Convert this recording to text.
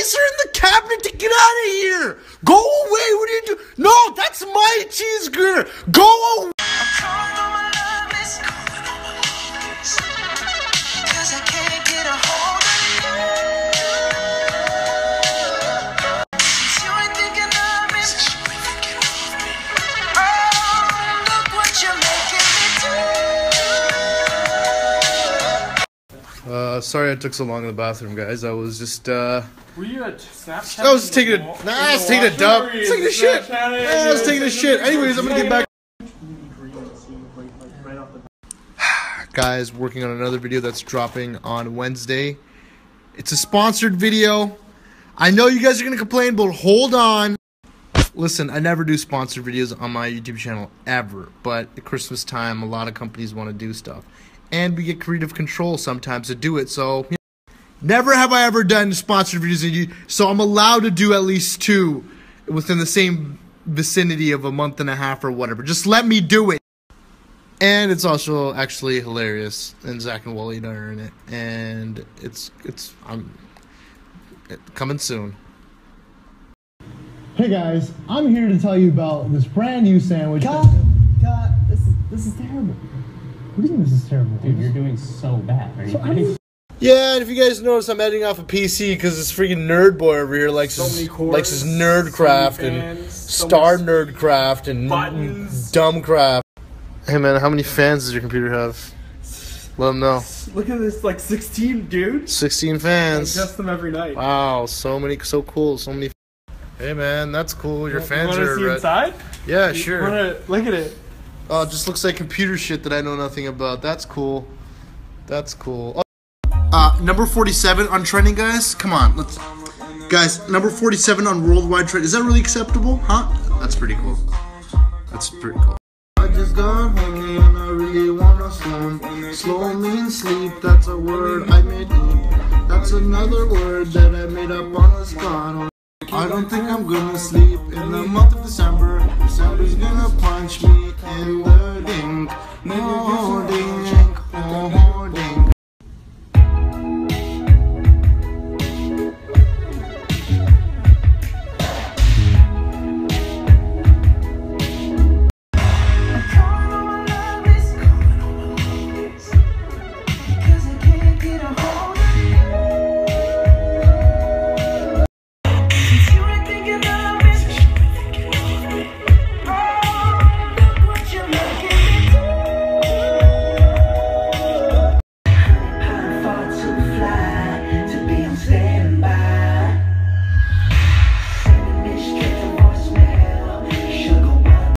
guys are in the cabinet to get out of here. Go away. What are you doing? No, that's my cheese grater. Go away. Uh, sorry I took so long in the bathroom, guys. I was just, uh, Were you at Snapchat? I was taking a, nah, I was taking a dump. I was taking a shit. Nah, I was taking a shit. Anyways, I'm gonna get back. Guys, working on another video that's dropping on Wednesday. It's a sponsored video. I know you guys are gonna complain, but hold on. Listen, I never do sponsored videos on my YouTube channel ever, but at Christmas time, a lot of companies want to do stuff, and we get creative control sometimes to do it. So, you know, never have I ever done sponsored videos, on so I'm allowed to do at least two within the same vicinity of a month and a half or whatever. Just let me do it. And it's also actually hilarious, and Zach and Wally are in it, and it's it's I'm it, coming soon. Hey guys, I'm here to tell you about this brand new sandwich. God, God, this is this is terrible. What do you mean this is terrible? Dude, you're doing so bad. Are you So kidding? Yeah, and if you guys notice, I'm editing off a PC because this freaking nerd boy over here likes So his many cores, likes his so nerdcraft many and fans, so star much nerdcraft and buttons. dumb crap. Hey man, how many fans does your computer have? Let them know. Look at this, like 16 dudes. 16 I fans. adjust them every night. Wow, so many, so cool, so many. Hey man, that's cool. Your You fans wanna are see red. inside? Yeah, You sure. wanna- look at it. Oh, just looks like computer shit that I know nothing about. That's cool. That's cool. Uh, number 47 on trending, guys. Come on, let's. Guys, number 47 on worldwide trend. Is that really acceptable? Huh? That's pretty cool. That's pretty cool. I just got home and I really wanna. Slow means sleep, that's a word I made up. That's another word that I made up on the spot. I don't think I'm gonna sleep in the month of December. December's gonna punch me in the